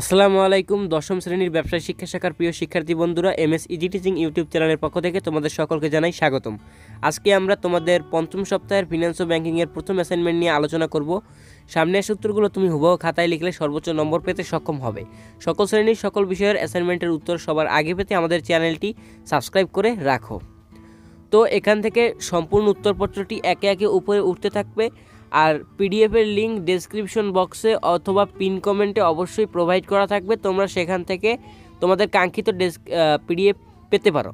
আসসালামু আলাইকুম, দশম শ্রেণির ব্যবসায় শিক্ষা শাখার প্রিয় শিক্ষার্থী বন্ধুরা M S easy teaching YouTube চ্যানেলের পক্ষ থেকে তোমাদের সকলকে জানাই স্বাগতম। আজকে আমরা তোমাদের পঞ্চম সপ্তাহের ফিনান্স ও ব্যাংকিংয়ের প্রথম অ্যাসাইনমেন্ট নিয়ে আলোচনা করব। সামনের সূত্রগুলো তুমি হুবহু খাতায় লিখলে সর্বোচ্চ নম্বর পেতে সক্ষম হবে। সকল শ্রেণির সকল বিষয়ের অ্যাসাইনমেন্টের উত্তর সবার আগে পেতে আমাদের চ্যানেলটি সাবস্ক্রাইব করে রাখো। তো এখান থেকে সম্পূর্ণ উত্তরপত্রটি একে একে উপরে উঠতে থাকবে। আর পিডিএফের লিঙ্ক ডেসক্রিপশন বক্সে অথবা পিন কমেন্টে অবশ্যই প্রোভাইড করা থাকবে। তোমরা সেখান থেকে তোমাদের কাঙ্ক্ষিত ডেস্ক পিডিএফ পেতে পারো।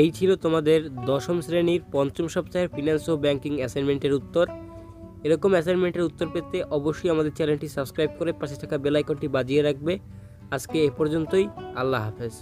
এই ছিল তোমাদের দশম শ্রেণির পঞ্চম সপ্তাহের ফিনান্স ও ব্যাঙ্কিং অ্যাসাইনমেন্টের উত্তর। এরকম অ্যাসাইনমেন্টের উত্তর পেতে অবশ্যই আমাদের চ্যানেলটি সাবস্ক্রাইব করে পাশে থাকা বেলাইকনটি বাজিয়ে রাখবে। আজকে এ পর্যন্তই, আল্লাহ হাফেজ।